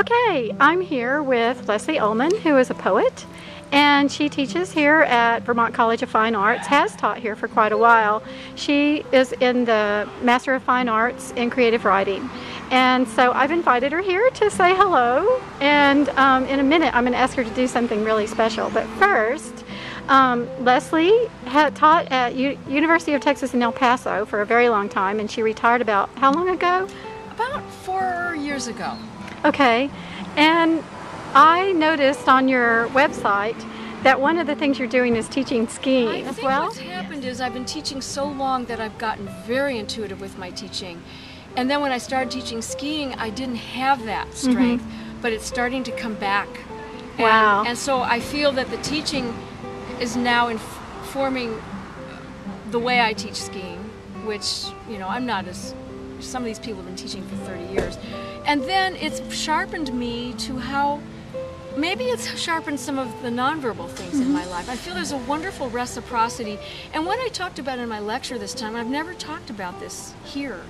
Okay, I'm here with Leslie Ullman, who is a poet, and she teaches here at Vermont College of Fine Arts, has taught here for quite a while. She is in the Master of Fine Arts in Creative Writing. And so I've invited her here to say hello, and um, in a minute I'm going to ask her to do something really special. But first, um, Leslie had taught at U University of Texas in El Paso for a very long time, and she retired about how long ago? About four years ago. Okay, and I noticed on your website that one of the things you're doing is teaching skiing as well. what's happened is I've been teaching so long that I've gotten very intuitive with my teaching. And then when I started teaching skiing, I didn't have that strength, but it's starting to come back. And, Mm-hmm. Wow. And so I feel that the teaching is now informing the way I teach skiing, which, you know, I'm not as, some of these people have been teaching for 30 years. And then it's sharpened me to how maybe it's sharpened some of the nonverbal things in my life. I feel there's a wonderful reciprocity. And what I talked about in my lecture this time, I've never talked about this here,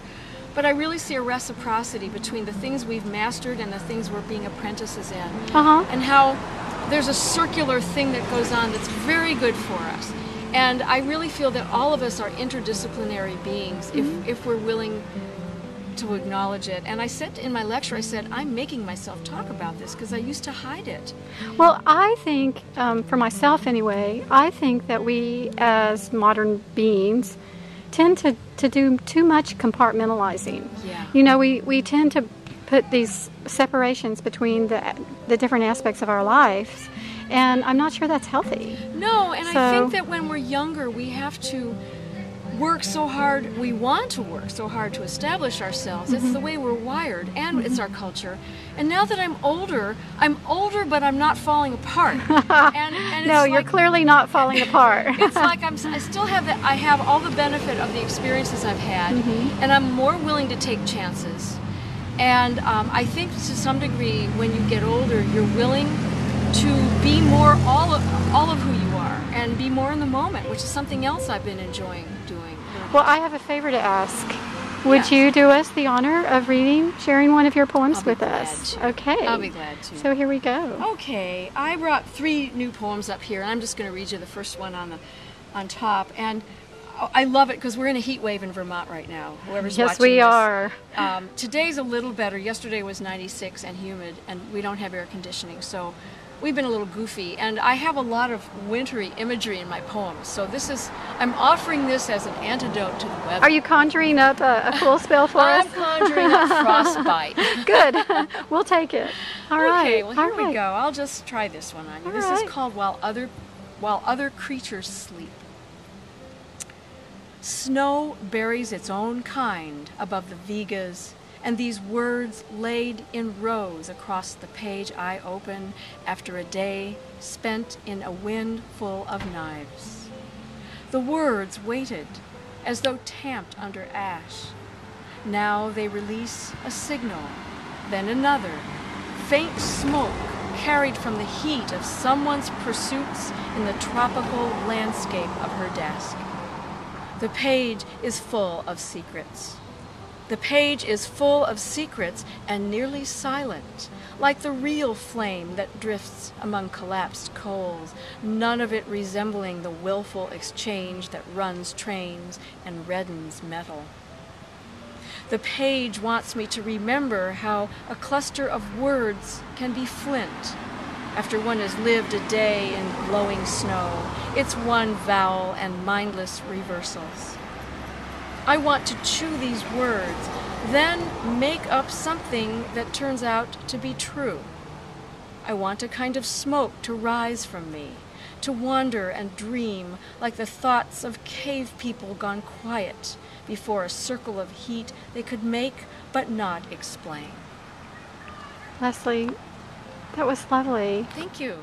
but I really see a reciprocity between the things we've mastered and the things we're being apprentices in. Uh-huh. And how there's a circular thing that goes on that's very good for us. And I really feel that all of us are interdisciplinary beings if, if we're willing to acknowledge it. And I said in my lecture, I said, I'm making myself talk about this because I used to hide it. Well, I think, um, for myself anyway, I think that we as modern beings tend to, to do too much compartmentalizing. Yeah. You know, we, we tend to put these separations between the, the different aspects of our lives, and I'm not sure that's healthy. No, and I think that when we're younger, we have to work so hard. We want to work so hard to establish ourselves. Mm-hmm. It's the way we're wired, and it's our culture. And now that I'm older, I'm older, but I'm not falling apart. and, and no, you're like, clearly not falling apart. it's like I'm, I still have the, I have all the benefit of the experiences I've had, Mm-hmm. and I'm more willing to take chances. And um, I think to some degree, when you get older, you're willing to be more all of, all of who you are and be more in the moment, which is something else I've been enjoying doing. well, I have a favor to ask. Would Yes. you do us the honor of reading, sharing one of your poems with us? to. Okay. I'll be glad to. So here we go. Okay, I brought three new poems up here, and I'm just going to read you the first one on the on top. And I love it because we're in a heat wave in Vermont right now. Whoever's Yes, watching we this. are. Um, today's a little better. Yesterday was 96 and humid, and we don't have air conditioning, so we've been a little goofy. And I have a lot of wintry imagery in my poems, so this is I'm offering this as an antidote to the weather. Are you conjuring up a, a cool spell for I'm us? conjuring up frostbite. Good. we'll take it. All right. Okay, well here All we right. go. I'll just try this one on you. All this right. is called While Other While Other Creatures Sleep. Snow buries its own kind above the vigas, and these words laid in rows across the page I open after a day spent in a wind full of knives. The words waited as though tamped under ash. Now they release a signal, then another, faint smoke carried from the heat of someone's pursuits in the tropical landscape of her desk. The page is full of secrets. The page is full of secrets and nearly silent, like the real flame that drifts among collapsed coals, none of it resembling the willful exchange that runs trains and reddens metal. The page wants me to remember how a cluster of words can be flint. After one has lived a day in blowing snow, it's one vowel and mindless reversals. I want to chew these words, then make up something that turns out to be true. I want a kind of smoke to rise from me, to wander and dream like the thoughts of cave people gone quiet before a circle of heat they could make but not explain. Leslie, that was lovely. Thank you.